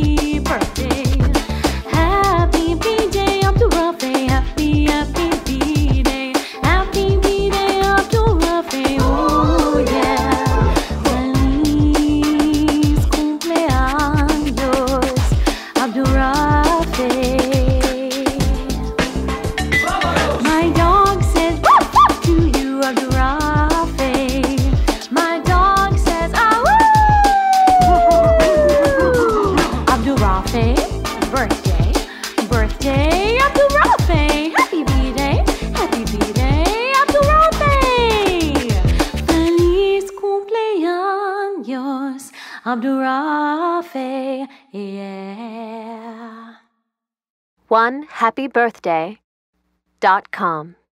Birthday. Rafe, yeah. One happy birthday dot com.